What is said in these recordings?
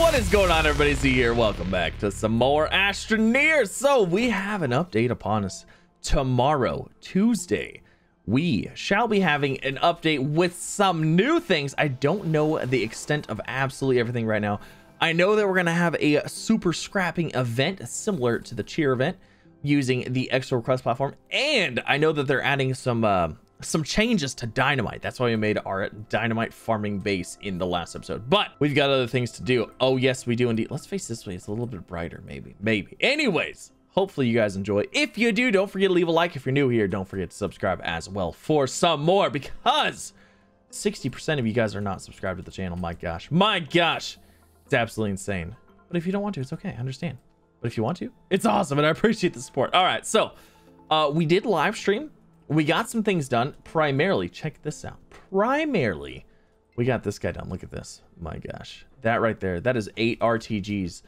What is going on, everybody? Z here. Welcome back to some more Astroneer. So we have an update upon us tomorrow, Tuesday. We shall be having an update with some new things. I don't know the extent of absolutely everything right now. I know that we're going to have a super scrapping event similar to the cheer event using the EXO request platform. And I know that they're adding some uh, some changes to dynamite. That's why we made our dynamite farming base in the last episode. But we've got other things to do. Oh, yes, we do indeed. Let's face this way. It's a little bit brighter, maybe. Maybe. Anyways, hopefully you guys enjoy. If you do, don't forget to leave a like. If you're new here, don't forget to subscribe as well for some more because 60% of you guys are not subscribed to the channel. My gosh. My gosh. It's absolutely insane. But if you don't want to, it's okay. I understand. But if you want to, it's awesome. And I appreciate the support. All right. So uh, we did live stream we got some things done. Primarily, check this out. Primarily, we got this guy done. Look at this. My gosh. That right there, that is eight RTGs.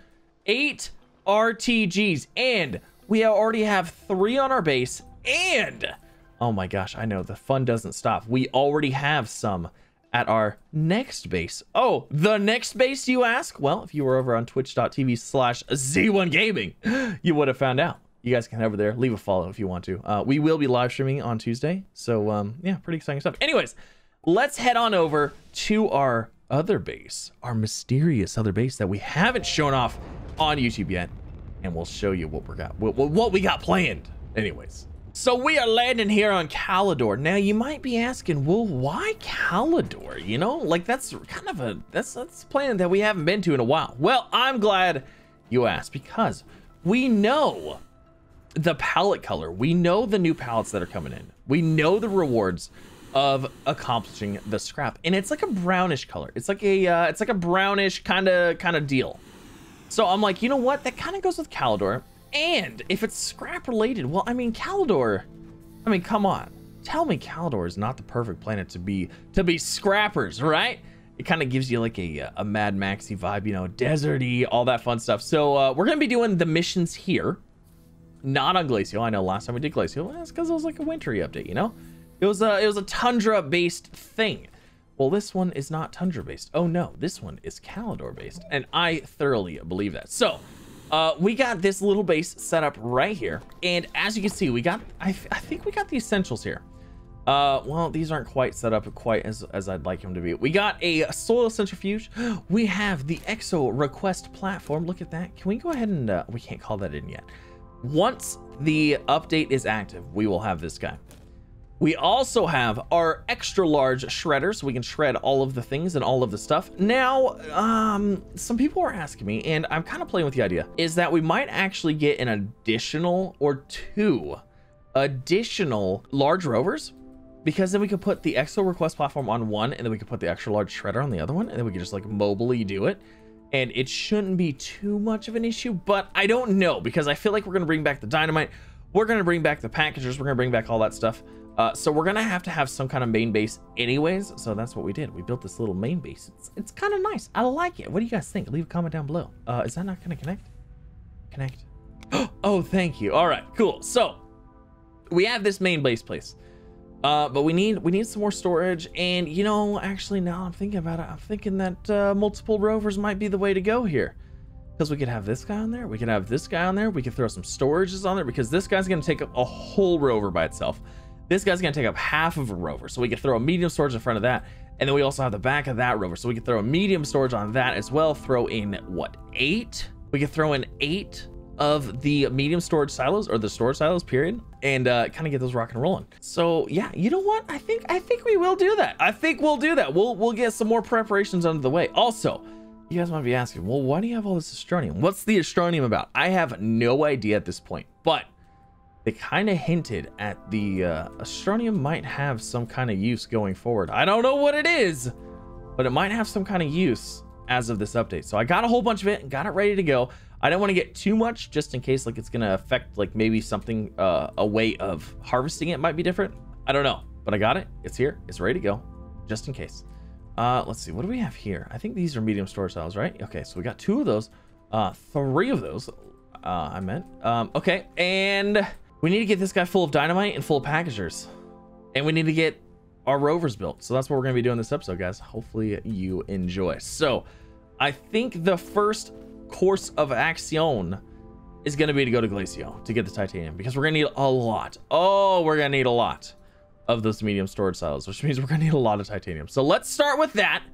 Eight RTGs. And we already have three on our base. And, oh my gosh, I know, the fun doesn't stop. We already have some at our next base. Oh, the next base, you ask? Well, if you were over on twitch.tv slash Z1 Gaming, you would have found out you guys can head over there, leave a follow if you want to. Uh, we will be live streaming on Tuesday, so um, yeah, pretty exciting stuff. Anyways, let's head on over to our other base, our mysterious other base that we haven't shown off on YouTube yet, and we'll show you what we got, what, what we got planned. Anyways, so we are landing here on Calidor. Now you might be asking, well, why Calidor? You know, like that's kind of a that's that's a planet that we haven't been to in a while. Well, I'm glad you asked because we know the palette color. We know the new palettes that are coming in. We know the rewards of accomplishing the scrap, and it's like a brownish color. It's like a uh, it's like a brownish kind of kind of deal. So I'm like, you know what? That kind of goes with Calidor. And if it's scrap related, well, I mean, Calidor. I mean, come on. Tell me Calidor is not the perfect planet to be to be scrappers, right? It kind of gives you like a a Mad Maxy vibe, you know, deserty, all that fun stuff. So uh, we're gonna be doing the missions here not on Glacio. I know last time we did Glacio, that's because it was like a wintry update, you know? It was a, it was a tundra based thing. Well, this one is not tundra based. Oh no, this one is Calidor based. And I thoroughly believe that. So uh, we got this little base set up right here. And as you can see, we got, I, I think we got the essentials here. Uh, well, these aren't quite set up quite as, as I'd like them to be. We got a soil centrifuge. We have the EXO request platform. Look at that. Can we go ahead and, uh, we can't call that in yet. Once the update is active, we will have this guy. We also have our extra large shredder, so we can shred all of the things and all of the stuff. Now, um, some people are asking me, and I'm kind of playing with the idea, is that we might actually get an additional or two additional large rovers because then we could put the exo request platform on one and then we could put the extra large shredder on the other one and then we could just like mobily do it and it shouldn't be too much of an issue, but I don't know because I feel like we're going to bring back the dynamite. We're going to bring back the packagers. We're going to bring back all that stuff. Uh, so we're going to have to have some kind of main base anyways. So that's what we did. We built this little main base. It's, it's kind of nice. I like it. What do you guys think? Leave a comment down below. Uh, is that not going to connect? Connect. oh, thank you. All right, cool. So we have this main base place. Uh, but we need we need some more storage, and you know, actually, now I'm thinking about it, I'm thinking that uh, multiple rovers might be the way to go here, because we could have this guy on there, we could have this guy on there, we could throw some storages on there, because this guy's gonna take up a whole rover by itself. This guy's gonna take up half of a rover, so we could throw a medium storage in front of that, and then we also have the back of that rover, so we could throw a medium storage on that as well. Throw in what eight? We could throw in eight of the medium storage silos or the storage silos period and uh, kind of get those rock and rolling. So yeah, you know what? I think I think we will do that. I think we'll do that. We'll we'll get some more preparations under the way. Also, you guys might be asking, well, why do you have all this astronium? What's the astronium about? I have no idea at this point, but they kind of hinted at the uh, astronium might have some kind of use going forward. I don't know what it is, but it might have some kind of use as of this update. So I got a whole bunch of it and got it ready to go. I don't want to get too much just in case like it's going to affect like maybe something, uh, a way of harvesting it might be different. I don't know, but I got it. It's here. It's ready to go just in case. Uh, let's see. What do we have here? I think these are medium storage cells, right? Okay, so we got two of those, uh, three of those, uh, I meant. Um, okay, and we need to get this guy full of dynamite and full of packagers. And we need to get our rovers built. So that's what we're going to be doing this episode, guys. Hopefully you enjoy. So I think the first course of action is going to be to go to Glacio to get the titanium because we're going to need a lot. Oh, we're going to need a lot of those medium storage silos, which means we're going to need a lot of titanium. So let's start with that.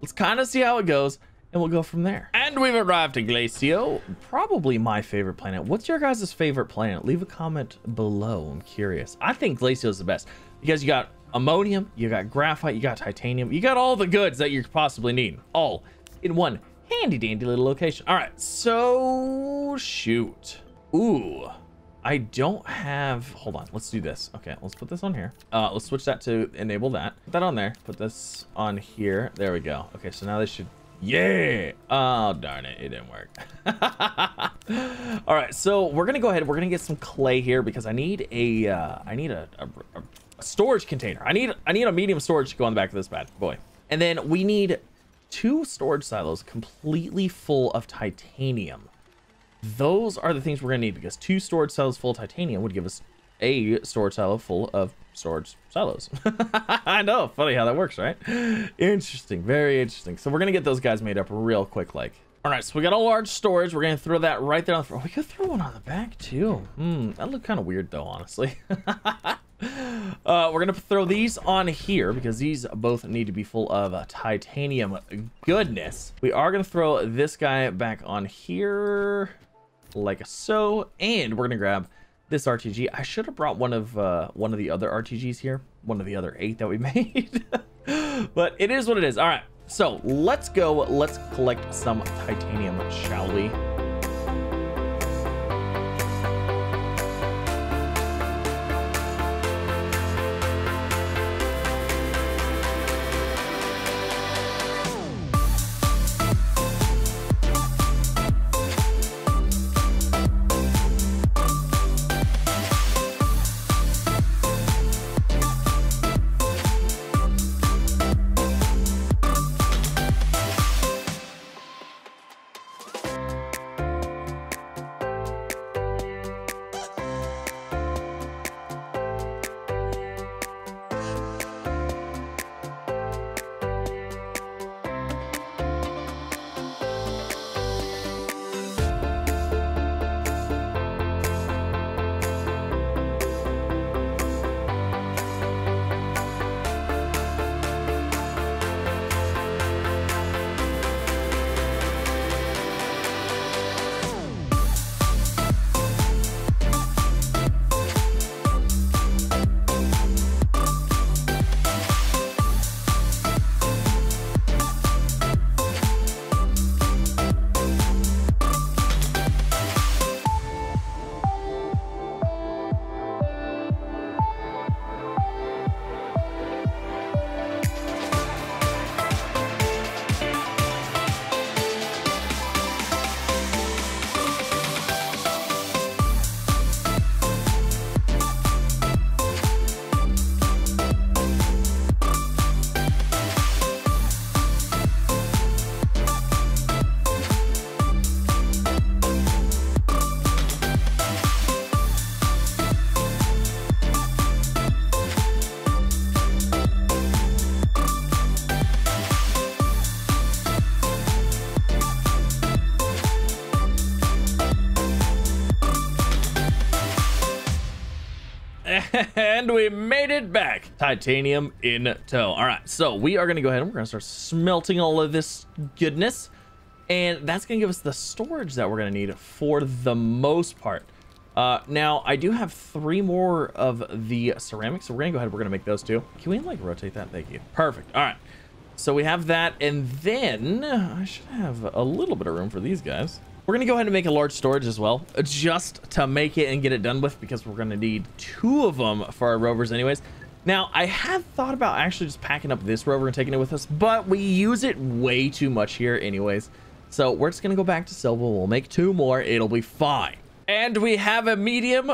Let's kind of see how it goes and we'll go from there. And we've arrived at Glacio, probably my favorite planet. What's your guys' favorite planet? Leave a comment below. I'm curious. I think Glacio is the best because you got ammonium, you got graphite, you got titanium, you got all the goods that you possibly need, all in one handy dandy little location. All right, so shoot. Ooh, I don't have, hold on, let's do this. Okay, let's put this on here. Uh, let's switch that to enable that. Put that on there, put this on here. There we go. Okay, so now they should yeah. Oh, darn it. It didn't work. All right. So we're going to go ahead. We're going to get some clay here because I need a, uh, I need a, a, a, storage container. I need, I need a medium storage to go on the back of this bad boy. And then we need two storage silos completely full of titanium. Those are the things we're going to need because two storage silos full of titanium would give us a storage silo full of storage silos. I know, funny how that works, right? Interesting, very interesting. So we're gonna get those guys made up real quick, like. All right, so we got a large storage. We're gonna throw that right there on the front. We could throw one on the back too. Hmm, that looked kind of weird though, honestly. uh, we're gonna throw these on here because these both need to be full of uh, titanium goodness. We are gonna throw this guy back on here like so, and we're gonna grab this RTG. I should have brought one of uh, one of the other RTGs here, one of the other eight that we made. but it is what it is. All right, so let's go. Let's collect some titanium, shall we? And we made it back. Titanium in tow. All right, so we are gonna go ahead and we're gonna start smelting all of this goodness. And that's gonna give us the storage that we're gonna need for the most part. Uh, now, I do have three more of the ceramics, so we're gonna go ahead we're gonna make those two. Can we like rotate that? Thank you. Perfect. All right. So we have that, and then I should have a little bit of room for these guys. We're going to go ahead and make a large storage as well, just to make it and get it done with, because we're going to need two of them for our rovers anyways. Now, I have thought about actually just packing up this rover and taking it with us, but we use it way too much here anyways. So we're just going to go back to Sylva. We'll make two more. It'll be fine. And we have a medium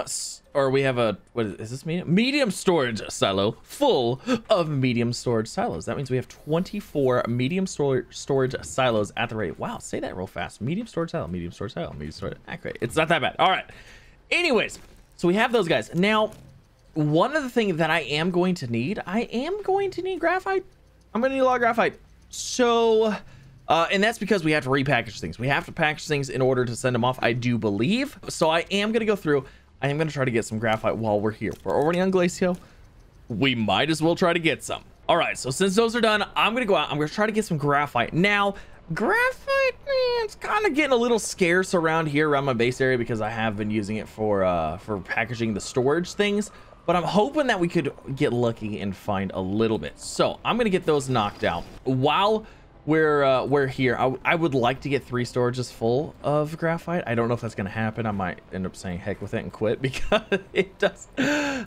or we have a what is, is this medium? Medium storage silo. Full of medium storage silos. That means we have 24 medium storage storage silos at the rate. Wow say that real fast. Medium storage silo medium storage silo medium storage ah, accurate it's not that bad. All right. Anyways so we have those guys. Now one of the things that i am going to need i am going to need graphite. I'm gonna need a lot of graphite. So Uh, and that's because we have to repackage things. We have to package things in order to send them off, I do believe. So I am going to go through. I am going to try to get some graphite while we're here. We're already on Glacio. We might as well try to get some. All right, so since those are done, I'm going to go out. I'm going to try to get some graphite. Now, graphite, man, it's kind of getting a little scarce around here around my base area because I have been using it for uh, for packaging the storage things. But I'm hoping that we could get lucky and find a little bit. So I'm going to get those knocked out. While we're, uh, we're here, I, I would like to get three storages full of graphite. I don't know if that's going to happen. I might end up saying heck with it and quit because it does.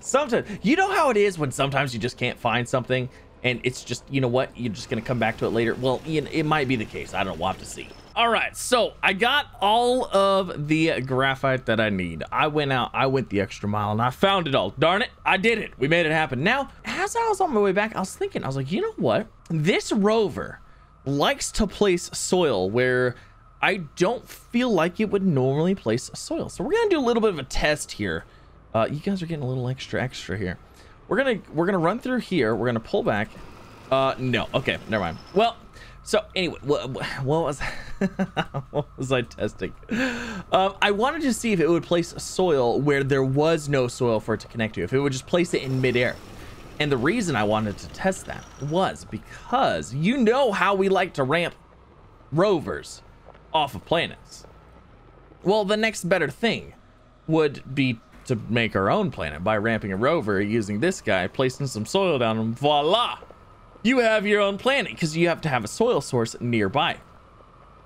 Sometimes, you know how it is when sometimes you just can't find something and it's just, you know what, you're just going to come back to it later. Well, it might be the case. I don't know. We'll have to see. All right, so I got all of the graphite that I need. I went out, I went the extra mile, and I found it all. Darn it, I did it. We made it happen. Now, as I was on my way back, I was thinking, I was like, you know what? This rover likes to place soil where I don't feel like it would normally place soil. So we're gonna do a little bit of a test here. Uh, you guys are getting a little extra extra here. We're gonna we're gonna run through here. We're gonna pull back. Uh, no. Okay, never mind. Well, so anyway, what, what was what was I testing? Um, I wanted to see if it would place soil where there was no soil for it to connect to. If it would just place it in midair. And the reason I wanted to test that was because you know how we like to ramp rovers off of planets. Well, the next better thing would be to make our own planet by ramping a rover using this guy, placing some soil down, and voila! You have your own planet because you have to have a soil source nearby.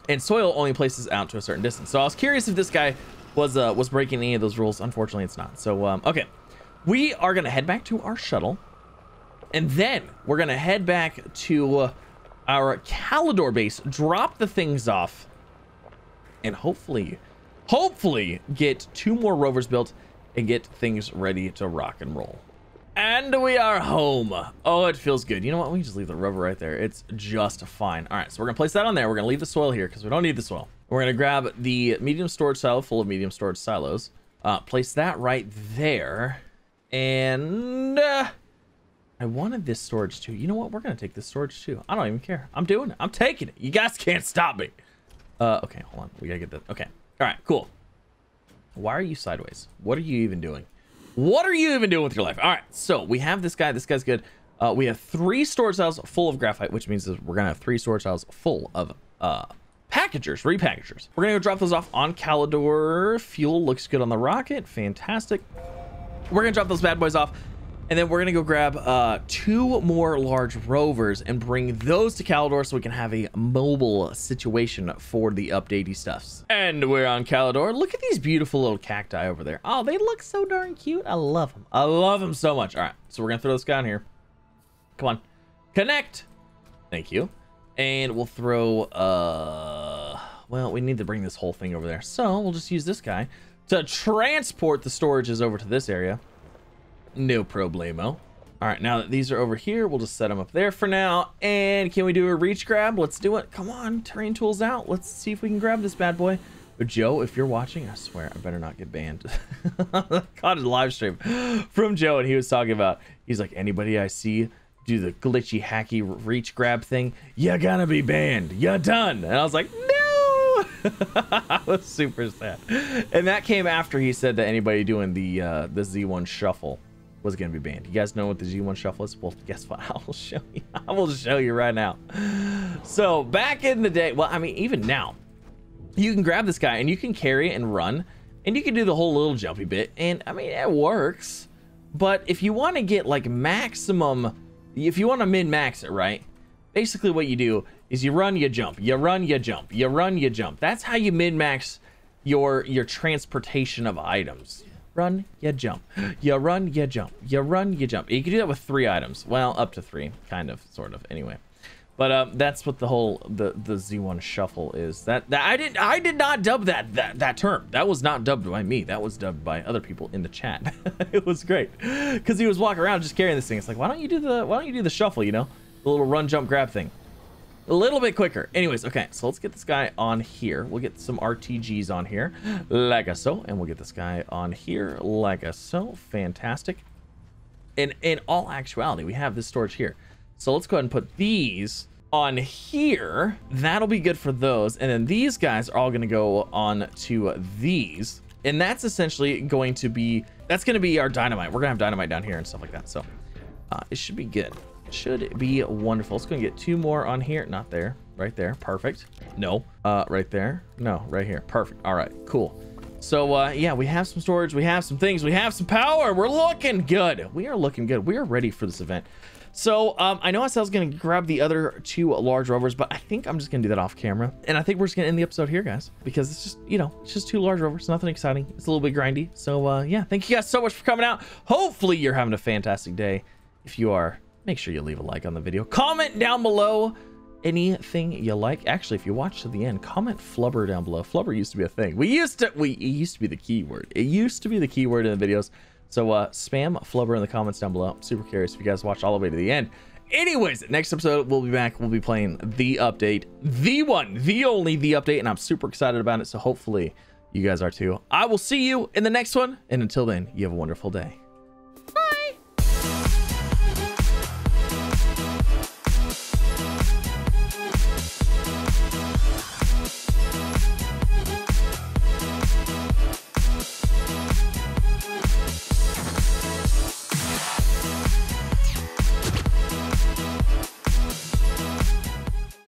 And soil only places out to a certain distance. So I was curious if this guy was uh, was breaking any of those rules. Unfortunately, it's not. So, um, okay. We are going to head back to our shuttle. And then we're going to head back to uh, our Calidor base, drop the things off, and hopefully, hopefully get two more rovers built and get things ready to rock and roll. And we are home. Oh, it feels good. You know what? We just leave the rover right there. It's just fine. All right, so we're going to place that on there. We're going to leave the soil here because we don't need the soil. We're going to grab the medium storage silo full of medium storage silos. Uh, place that right there. And... Uh, I wanted this storage too. You know what? We're going to take this storage too. I don't even care. I'm doing it. I'm taking it. You guys can't stop me. Uh, okay, hold on. We got to get that. Okay. All right, cool. Why are you sideways? What are you even doing? What are you even doing with your life? All right, so we have this guy. This guy's good. Uh, we have three storage cells full of graphite, which means we're going to have three storage cells full of uh, packagers, repackagers. We're going to go drop those off on Calidor. Fuel looks good on the rocket. Fantastic. We're going to drop those bad boys off and then we're gonna go grab uh, two more large rovers and bring those to Calidor so we can have a mobile situation for the updatey stuffs. And we're on Calidor. Look at these beautiful little cacti over there. Oh, they look so darn cute. I love them. I love them so much. All right, so we're gonna throw this guy on here. Come on, connect. Thank you. And we'll throw, uh, well, we need to bring this whole thing over there. So we'll just use this guy to transport the storages over to this area. No problemo. All right, now that these are over here, we'll just set them up there for now. And can we do a reach grab? Let's do it. Come on, terrain tools out. Let's see if we can grab this bad boy. Joe, if you're watching, I swear I better not get banned. Caught a live stream from Joe, and he was talking about, he's like, anybody I see do the glitchy, hacky reach grab thing, you're gonna be banned. You're done. And I was like, no! I was super sad. And that came after he said that anybody doing the uh, the Z1 shuffle was going to be banned. You guys know what the Z1 shuffle is? Well, guess what? I will show you. I will show you right now. So back in the day, well, I mean, even now, you can grab this guy and you can carry it and run and you can do the whole little jumpy bit. And I mean, it works. But if you want to get like maximum, if you want to min max it, right? Basically what you do is you run, you jump, you run, you jump, you run, you jump. That's how you min max your your transportation of items run, you jump. You run, you jump. You run, you jump. You can do that with three items. Well, up to three, kind of, sort of. Anyway, but um, that's what the whole the the Z1 shuffle is. That that I did I did not dub that that that term. That was not dubbed by me. That was dubbed by other people in the chat. it was great because he was walking around just carrying this thing. It's like, why don't you do the why don't you do the shuffle? You know, the little run, jump, grab thing a little bit quicker. Anyways, okay, so let's get this guy on here. We'll get some RTGs on here, like so, and we'll get this guy on here, like so. Fantastic. And in all actuality, we have this storage here. So let's go ahead and put these on here. That'll be good for those. And then these guys are all going to go on to these. And that's essentially going to be, that's going to be our dynamite. We're going to have dynamite down here and stuff like that. So uh, it should be good. Should be wonderful. It's going to get two more on here. Not there. Right there. Perfect. No. Uh, right there. No, right here. Perfect. All right. Cool. So uh, yeah, we have some storage. We have some things. We have some power. We're looking good. We are looking good. We are ready for this event. So um, I know I said I was going to grab the other two large rovers, but I think I'm just going to do that off camera. And I think we're just going to end the episode here, guys, because it's just, you know, it's just two large rovers. Nothing exciting. It's a little bit grindy. So uh, yeah, thank you guys so much for coming out. Hopefully you're having a fantastic day. If you are, make sure you leave a like on the video. Comment down below anything you like. Actually, if you watch to the end, comment flubber down below. Flubber used to be a thing. We used to, we, it used to be the keyword. It used to be the keyword in the videos. So uh, spam flubber in the comments down below. I'm super curious if you guys watched all the way to the end. Anyways, next episode, we'll be back. We'll be playing the update, the one, the only, the update, and I'm super excited about it. So hopefully you guys are too. I will see you in the next one. And until then, you have a wonderful day.